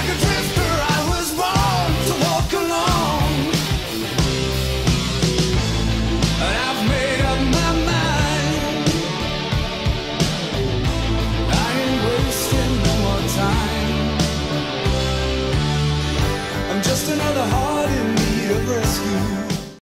like a drifter.